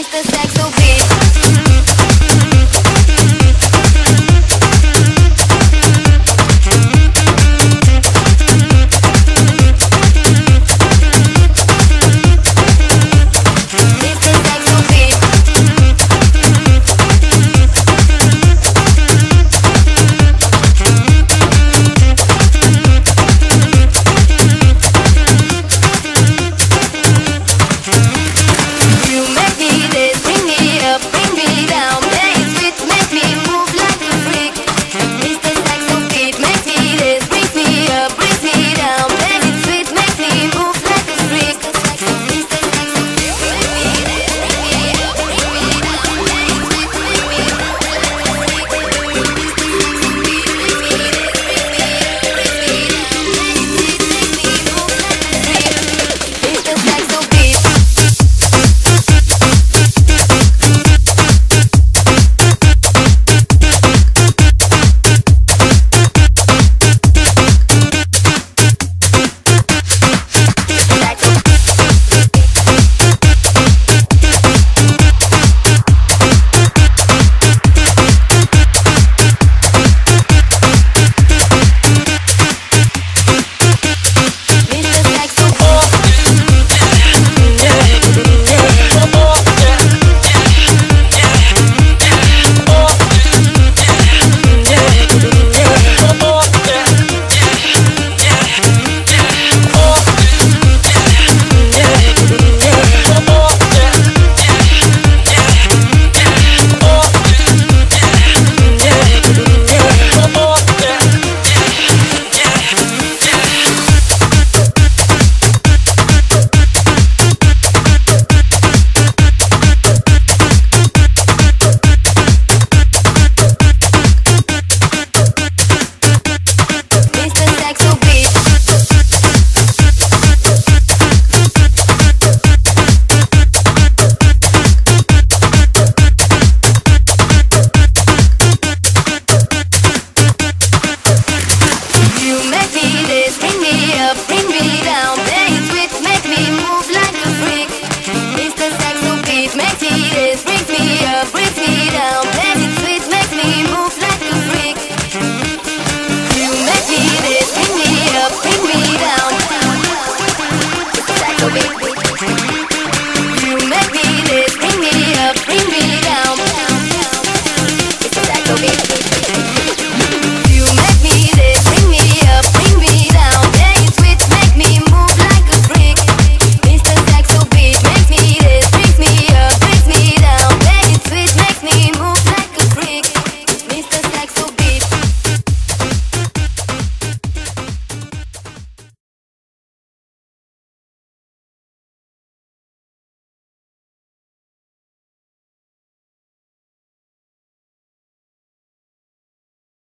Mr. Sexo bitch. up, bring me down.